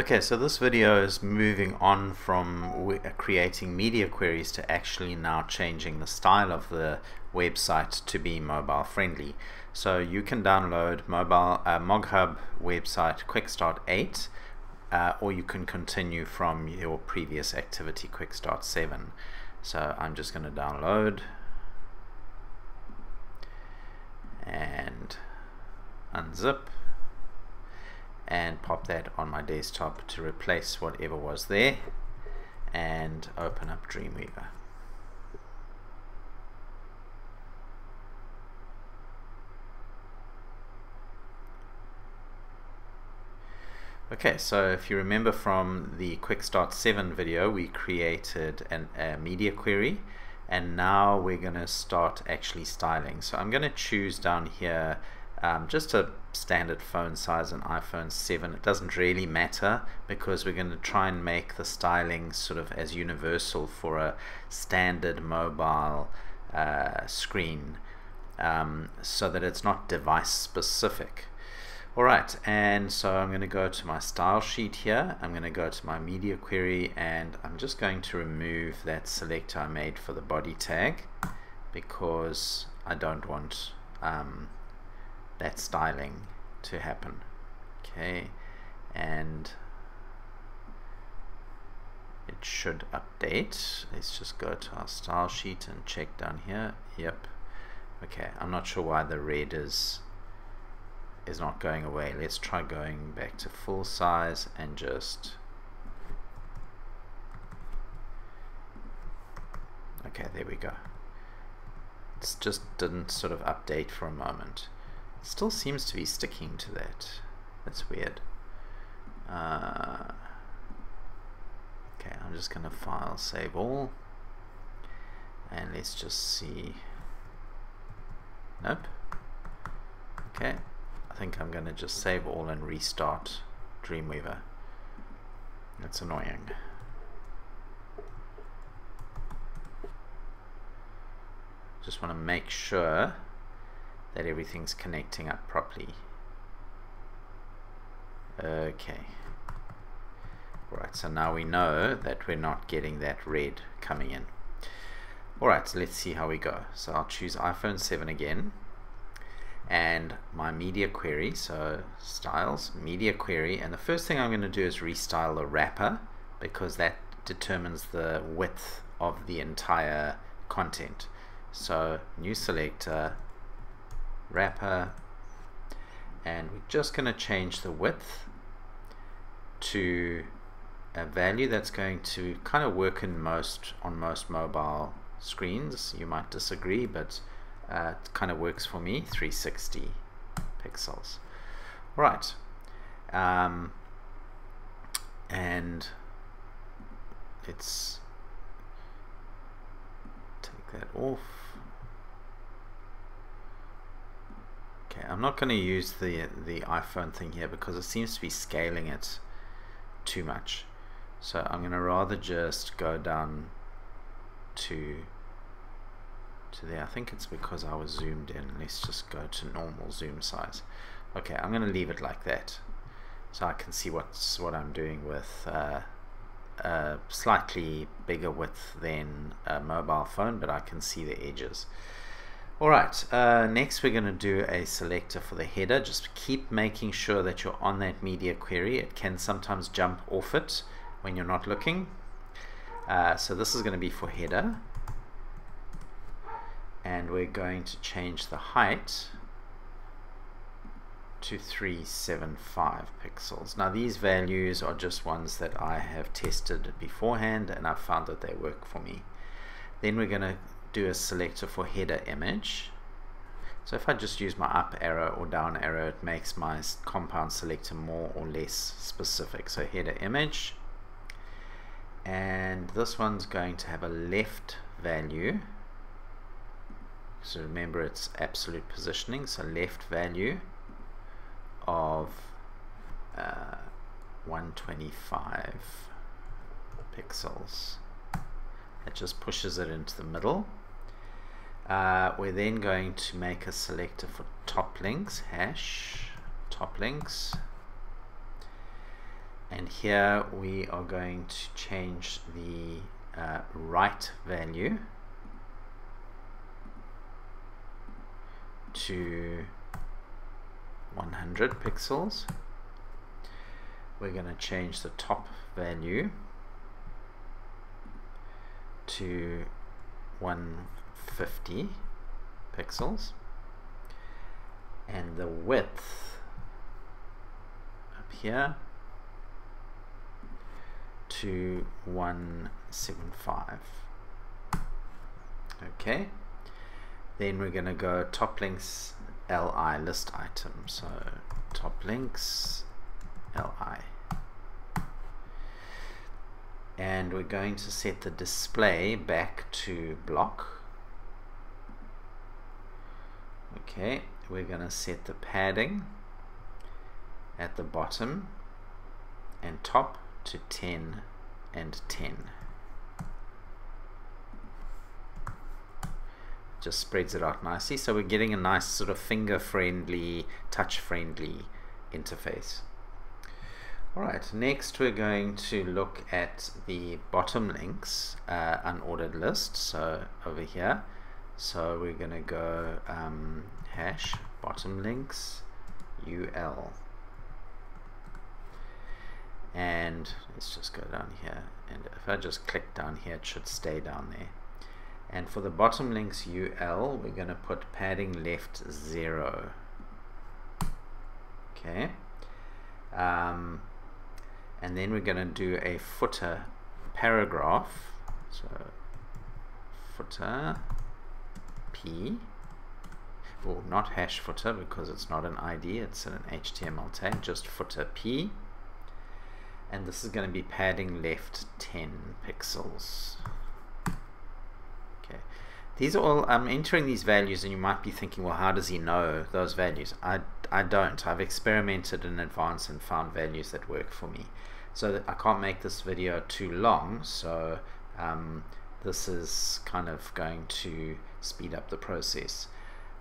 Okay, so this video is moving on from creating media queries to actually now changing the style of the website to be mobile friendly. So you can download mobile uh, MogHub website Quick Start 8 uh, or you can continue from your previous activity Quick Start 7. So I'm just going to download and unzip and pop that on my desktop to replace whatever was there and open up Dreamweaver. Okay, so if you remember from the Quick Start 7 video, we created an, a media query and now we're going to start actually styling. So I'm going to choose down here um, just a standard phone size, an iPhone 7. It doesn't really matter because we're going to try and make the styling sort of as universal for a standard mobile uh, screen um, so that it's not device specific. Alright, and so I'm going to go to my style sheet here. I'm going to go to my media query and I'm just going to remove that selector I made for the body tag because I don't want um, that styling to happen. Okay and it should update. Let's just go to our style sheet and check down here. Yep. Okay I'm not sure why the red is is not going away let's try going back to full size and just okay there we go it just didn't sort of update for a moment Still seems to be sticking to that. That's weird. Uh, okay, I'm just going to file save all. And let's just see. Nope. Okay, I think I'm going to just save all and restart Dreamweaver. That's annoying. Just want to make sure that everything's connecting up properly. Okay. Alright, so now we know that we're not getting that red coming in. Alright, so let's see how we go. So I'll choose iPhone 7 again and my media query, so styles, media query, and the first thing I'm going to do is restyle the wrapper because that determines the width of the entire content. So new selector, wrapper and we're just going to change the width to a value that's going to kind of work in most on most mobile screens you might disagree but uh, it kind of works for me 360 pixels. Right. Um, and let's take that off. Okay, I'm not going to use the the iPhone thing here because it seems to be scaling it too much. So I'm going to rather just go down to to there. I think it's because I was zoomed in. Let's just go to normal zoom size. Okay, I'm going to leave it like that so I can see what's what I'm doing with uh, a slightly bigger width than a mobile phone, but I can see the edges. Alright, uh, next we're going to do a selector for the header. Just keep making sure that you're on that media query. It can sometimes jump off it when you're not looking. Uh, so this is going to be for header. And we're going to change the height to 375 pixels. Now these values are just ones that I have tested beforehand and I've found that they work for me. Then we're going to do a selector for header image. So if I just use my up arrow or down arrow, it makes my compound selector more or less specific. So header image, and this one's going to have a left value. So remember it's absolute positioning, so left value of uh, 125 pixels. It just pushes it into the middle. Uh, we're then going to make a selector for top links, hash top links. And here we are going to change the uh, right value to 100 pixels. We're going to change the top value to 150 pixels. And the width up here to 175 okay then we're going to go top links li list item. So top links li and we're going to set the display back to block. Okay we're going to set the padding at the bottom and top to 10 and 10 just spreads it out nicely so we're getting a nice sort of finger friendly touch friendly interface Alright, next we're going to look at the bottom links uh, unordered list. So over here, so we're going to go um, hash bottom links ul. And let's just go down here. And if I just click down here, it should stay down there. And for the bottom links ul, we're going to put padding left 0. Okay. Um, and then we're going to do a footer paragraph so footer p well not hash footer because it's not an ID it's an HTML tag just footer p and this is going to be padding left 10 pixels these are all I'm entering these values and you might be thinking well how does he know those values? I, I don't. I've experimented in advance and found values that work for me. So I can't make this video too long. So um, this is kind of going to speed up the process.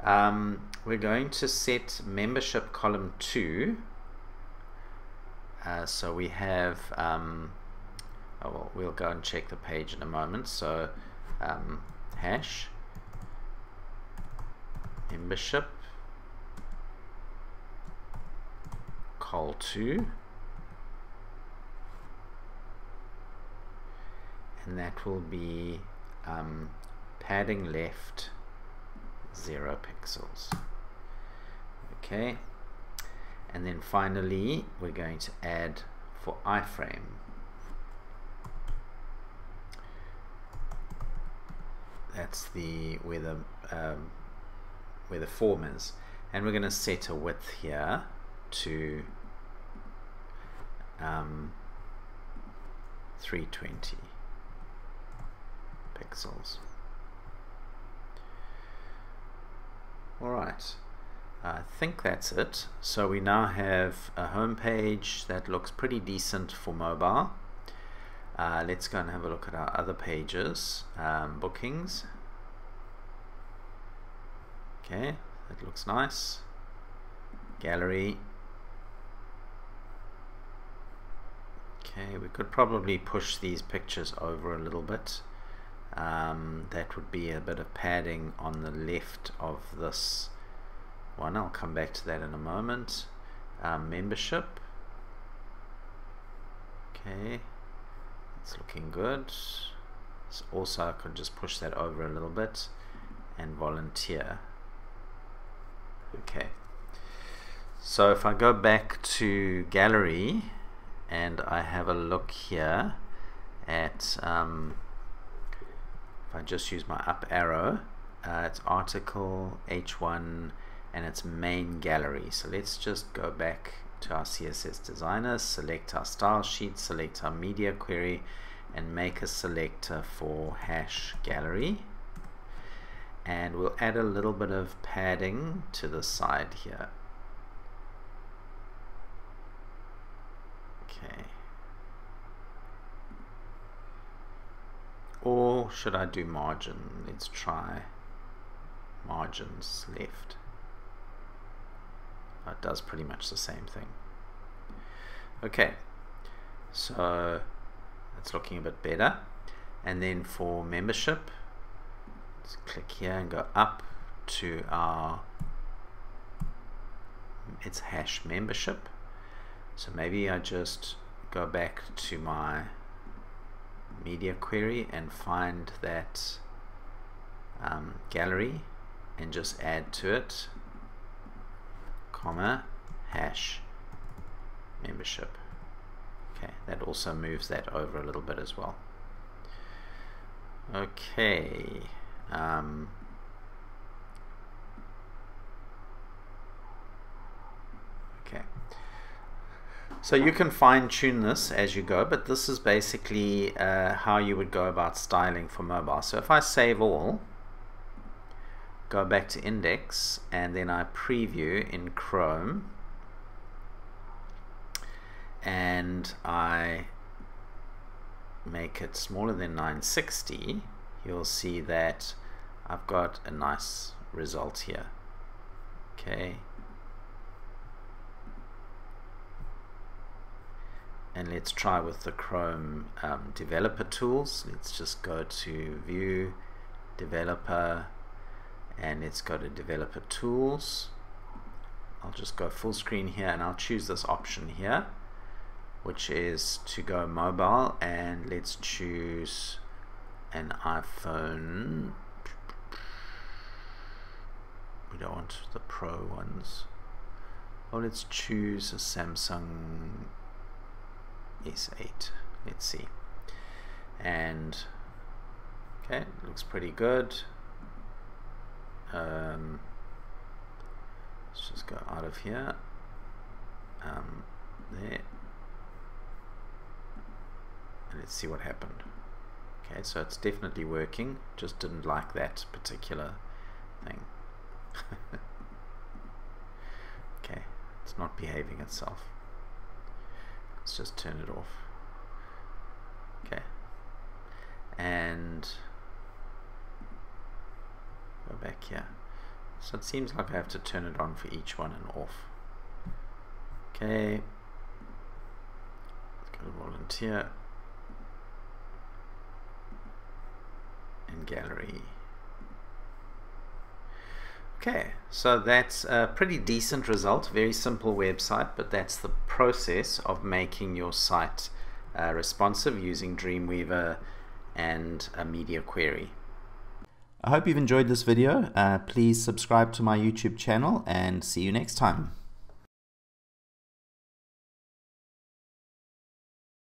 Um, we're going to set membership column 2 uh, so we have um, oh, well, we'll go and check the page in a moment. So hash. Membership call 2 and that will be um, padding left 0 pixels. Okay. And then finally we're going to add for iframe that's the where the um, where the form is and we're going to set a width here to um, 320 pixels. Alright, I think that's it. So we now have a home page that looks pretty decent for mobile. Uh, let's go and have a look at our other pages. Um, bookings. Okay, that looks nice. Gallery. Okay, we could probably push these pictures over a little bit um, that would be a bit of padding on the left of this one I'll come back to that in a moment um, membership okay it's looking good. So also I could just push that over a little bit and volunteer. Okay. So if I go back to gallery and I have a look here at um, if I just use my up arrow uh, it's article h1 and it's main gallery. So let's just go back to our CSS designer select our style sheet select our media query and make a selector for hash gallery and we'll add a little bit of padding to the side here okay or should I do margin? Let's try margins left. It does pretty much the same thing. Okay, so it's looking a bit better. And then for membership, let's click here and go up to our it's hash membership. So maybe I just go back to my media query and find that um, gallery and just add to it comma hash membership. Okay that also moves that over a little bit as well. Okay um, okay. So you can fine tune this as you go, but this is basically uh, how you would go about styling for mobile. So if I save all, go back to index, and then I preview in Chrome, and I make it smaller than 960, you'll see that I've got a nice result here. Okay, and let's try with the Chrome um, developer tools let's just go to view developer and let's go to developer tools. I'll just go full screen here and I'll choose this option here which is to go mobile and let's choose an iPhone. We don't want the pro ones. Well let's choose a Samsung S8 let's see. And okay looks pretty good um, let's just go out of here. Um, there. And let's see what happened. Okay so it's definitely working. Just didn't like that particular thing. Okay it's not behaving itself. Let's just turn it off. Okay. And go back here. So it seems like I have to turn it on for each one and off. Okay. Let's go to volunteer. And gallery. Okay, so that's a pretty decent result, very simple website, but that's the process of making your site uh, responsive using Dreamweaver and a media query. I hope you've enjoyed this video. Uh, please subscribe to my YouTube channel and see you next time.